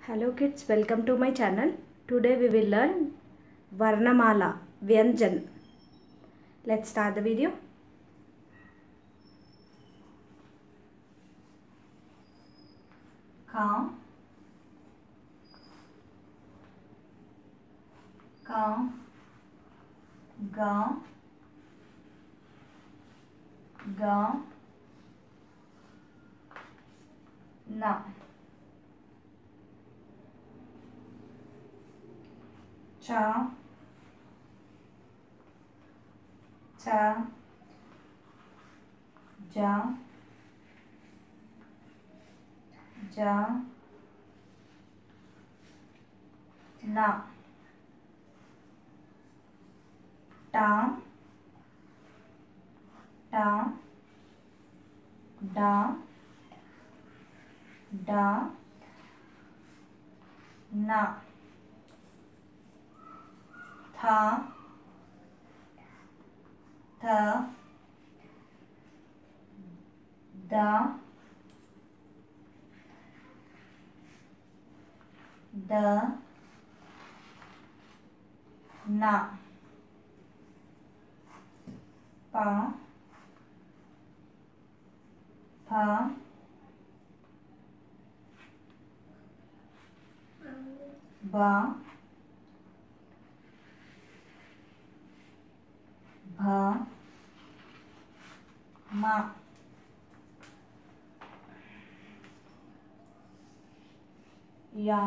Hello kids welcome to my channel today we learn वर्णमाला व्यंजन let's start the video का का गा गा ना चा चा जा जा ना टा टा डा डा ना था थ दा ना पा फा बा मा। या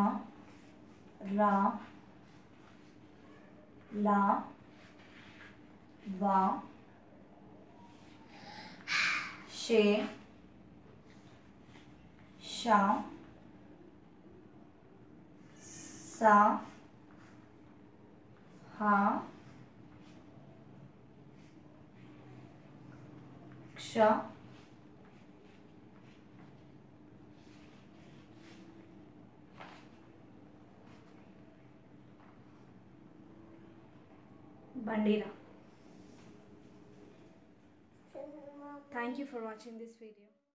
रा ला वा शे शा सा हा। क्ष Bandira. Thank you for watching this video.